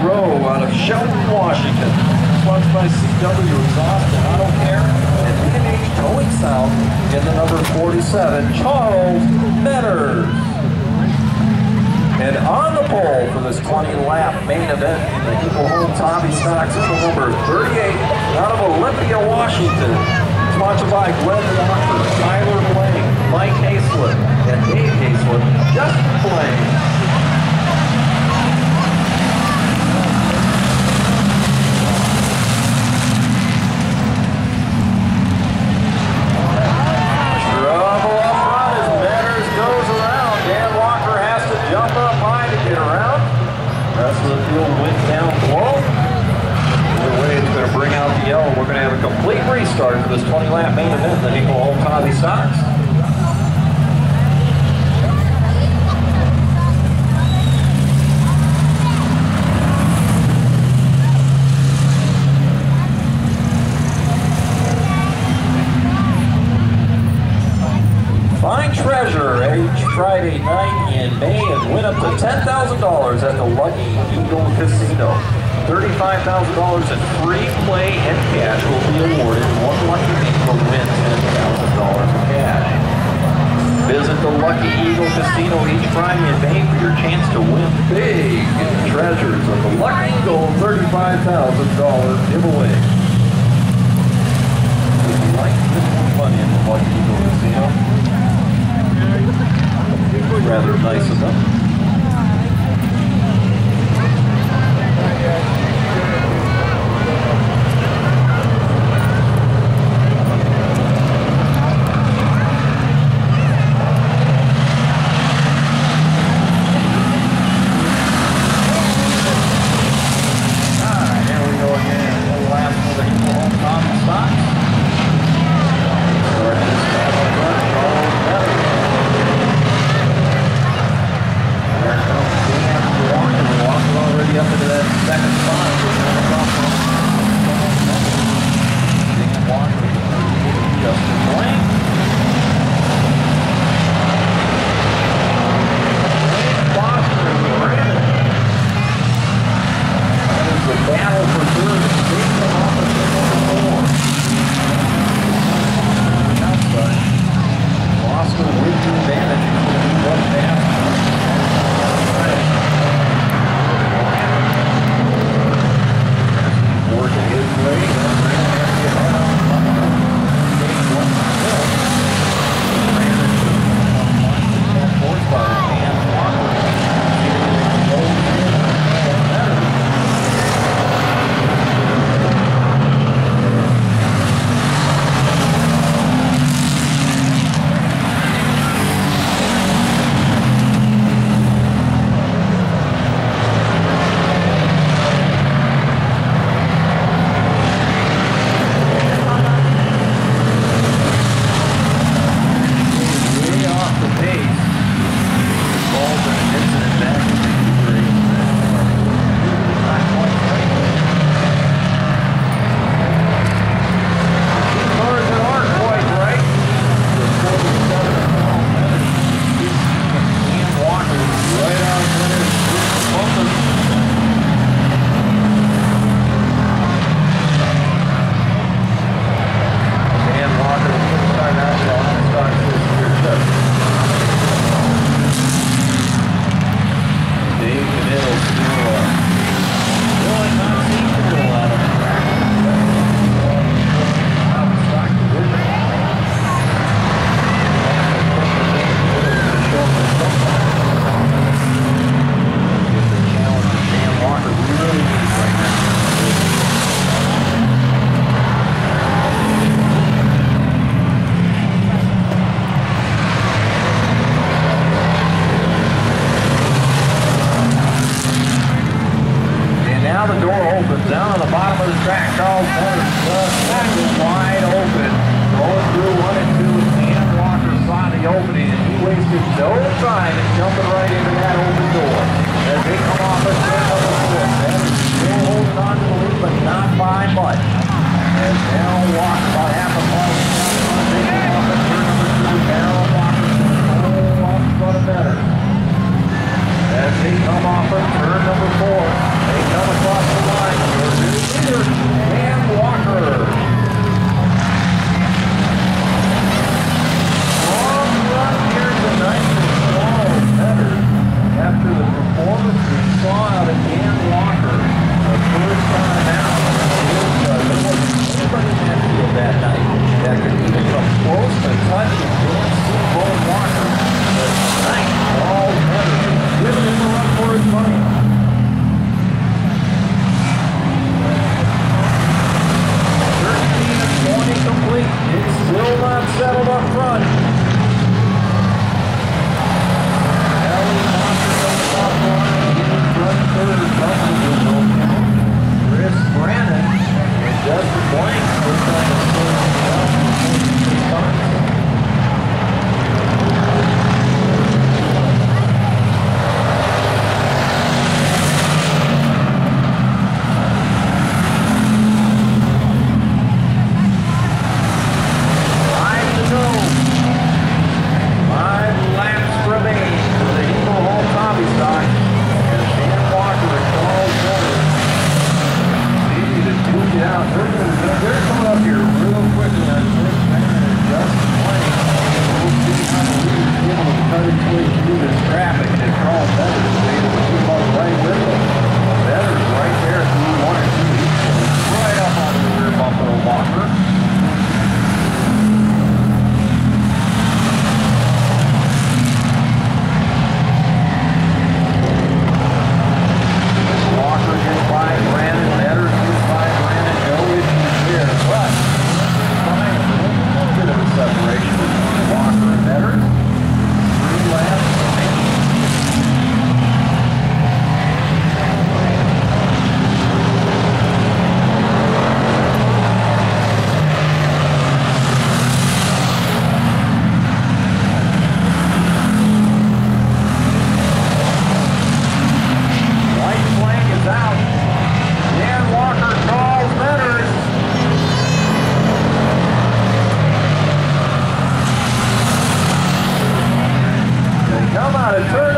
Row out of Shelton, Washington. Sponsored by CW Exhaust and Auto Care and B&H Towing South in the number 47, Charles Metters. And on the pole for this 20-lap main event the Eagle Homes Hobby Stocks is the number 38 out of Olympia, Washington. Sponsored by Glenn Walker, Tyler Blaine, Mike Hayslip, and Dave Hayslip, Justin Blaine. Went down low. Either way, it's going to bring out the yellow. We're going to have a complete restart for this 20-lap main event, the Eagle Homes Hobby Stocks. Find treasure each Friday night win up to $10,000 at the Lucky Eagle Casino. $35,000 in free play and cash will be awarded. One lucky people win $10,000 in cash. Visit the Lucky Eagle Casino each Friday in May for your chance to win big treasures of the Lucky Eagle $35,000 giveaway. If you like some fun in the Lucky Eagle Casino, rather nice of them. No time in jumping right into that open door. As they come off turn number six. That is still holding on to the lead, but not by much. As now Walker about half a mile. Out of turn